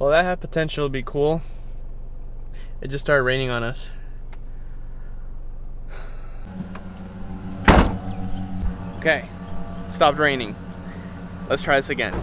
Well, that had potential to be cool. It just started raining on us. Okay, stopped raining. Let's try this again.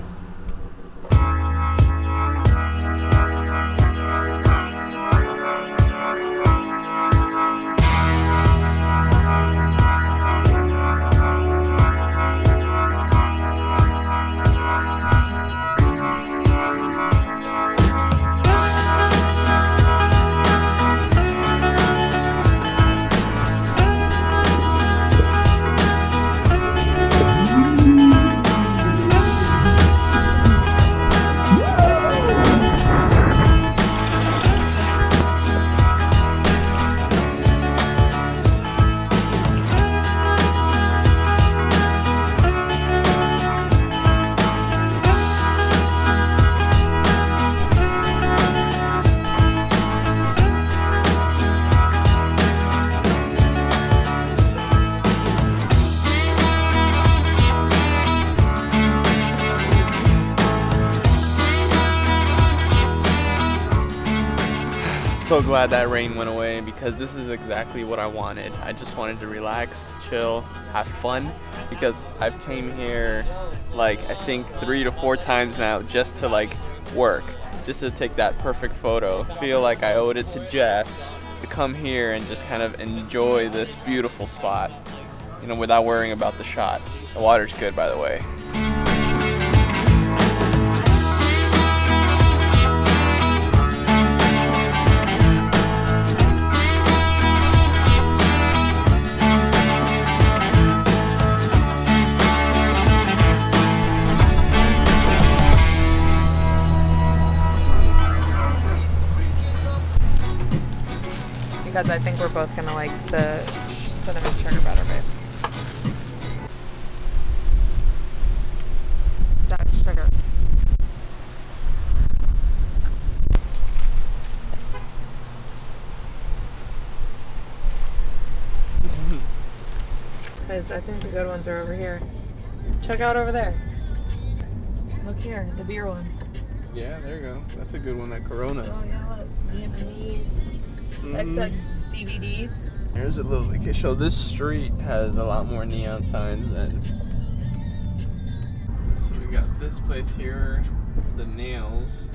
So glad that rain went away because this is exactly what I wanted. I just wanted to relax, chill, have fun because I've came here like I think three to four times now just to like work, just to take that perfect photo. Feel like I owed it to Jess to come here and just kind of enjoy this beautiful spot, you know, without worrying about the shot. The water's good by the way. Because I think we're both gonna like the cinnamon sugar better, babe. That sugar. Guys, I think the good ones are over here. Check out over there. Look here, the beer one. Yeah, there you go. That's a good one, that Corona. Oh yeah, look. Vietnamese. Mhm. like There's a little. Okay, so this street has a lot more neon signs than. So we got this place here, the nails,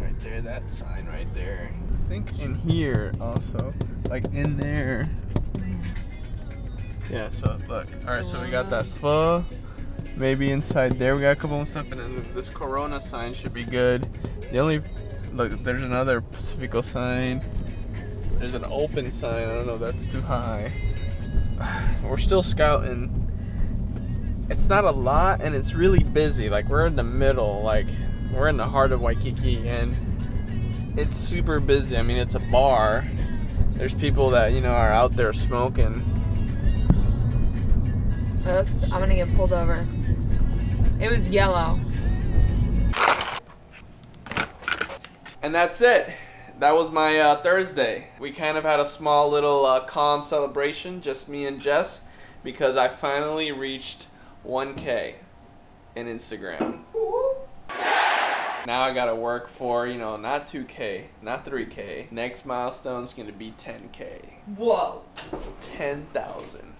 right there. That sign right there. I think in here also, like in there. Yeah. So look. All right. So we got that pho. Maybe inside there we got a couple of stuff, and then this Corona sign should be good. The only look, there's another Pacifico sign. There's an open sign. I don't know. if That's too high. We're still scouting. It's not a lot, and it's really busy. Like we're in the middle. Like we're in the heart of Waikiki, and it's super busy. I mean, it's a bar. There's people that you know are out there smoking. Oops, I'm gonna get pulled over. It was yellow. And that's it. That was my uh, Thursday. We kind of had a small little uh, calm celebration, just me and Jess, because I finally reached 1K in Instagram. Now I gotta work for, you know, not 2K, not 3K. Next milestone's gonna be 10K. Whoa. 10,000.